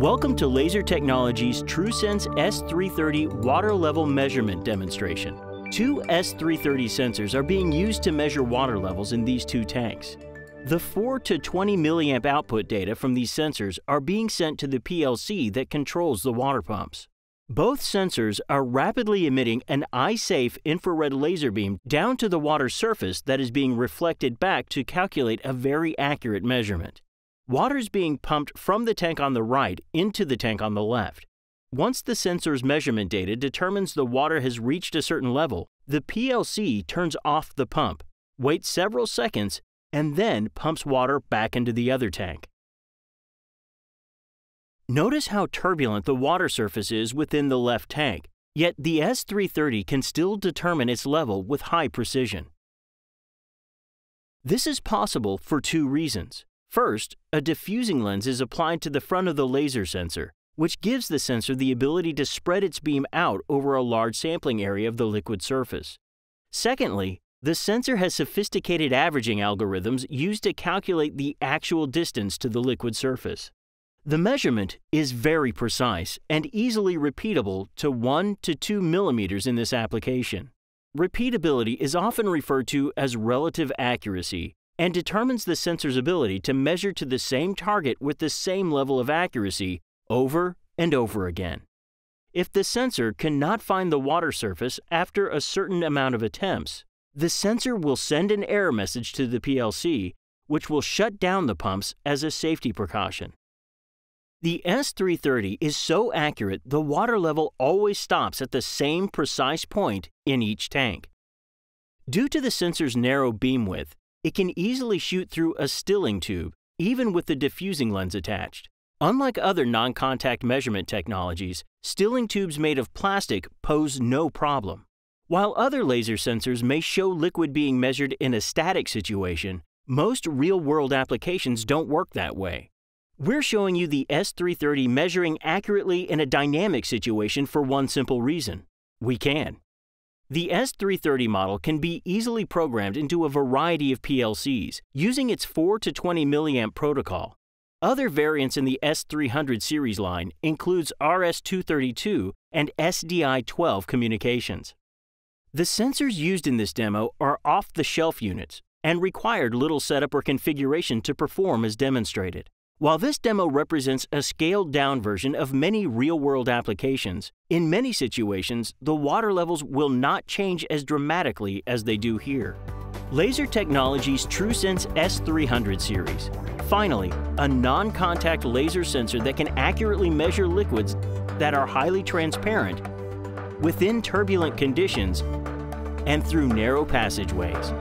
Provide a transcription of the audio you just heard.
Welcome to Laser Technologies TruSense S330 water level measurement demonstration. Two S330 sensors are being used to measure water levels in these two tanks. The 4 to 20 milliamp output data from these sensors are being sent to the PLC that controls the water pumps. Both sensors are rapidly emitting an eye-safe infrared laser beam down to the water surface that is being reflected back to calculate a very accurate measurement. Water is being pumped from the tank on the right into the tank on the left. Once the sensor's measurement data determines the water has reached a certain level, the PLC turns off the pump, waits several seconds, and then pumps water back into the other tank. Notice how turbulent the water surface is within the left tank, yet the S330 can still determine its level with high precision. This is possible for two reasons. First, a diffusing lens is applied to the front of the laser sensor, which gives the sensor the ability to spread its beam out over a large sampling area of the liquid surface. Secondly, the sensor has sophisticated averaging algorithms used to calculate the actual distance to the liquid surface. The measurement is very precise and easily repeatable to 1 to 2 millimeters in this application. Repeatability is often referred to as relative accuracy and determines the sensor's ability to measure to the same target with the same level of accuracy over and over again. If the sensor cannot find the water surface after a certain amount of attempts, the sensor will send an error message to the PLC, which will shut down the pumps as a safety precaution. The S330 is so accurate the water level always stops at the same precise point in each tank. Due to the sensor's narrow beam width, it can easily shoot through a stilling tube, even with the diffusing lens attached. Unlike other non-contact measurement technologies, stilling tubes made of plastic pose no problem. While other laser sensors may show liquid being measured in a static situation, most real-world applications don't work that way. We're showing you the S330 measuring accurately in a dynamic situation for one simple reason. We can. The S330 model can be easily programmed into a variety of PLCs using its 4 to 20 milliamp protocol. Other variants in the S300 series line includes RS232 and SDI12 communications. The sensors used in this demo are off-the-shelf units and required little setup or configuration to perform as demonstrated. While this demo represents a scaled down version of many real world applications, in many situations, the water levels will not change as dramatically as they do here. Laser Technologies TruSense S300 series. Finally, a non contact laser sensor that can accurately measure liquids that are highly transparent within turbulent conditions and through narrow passageways.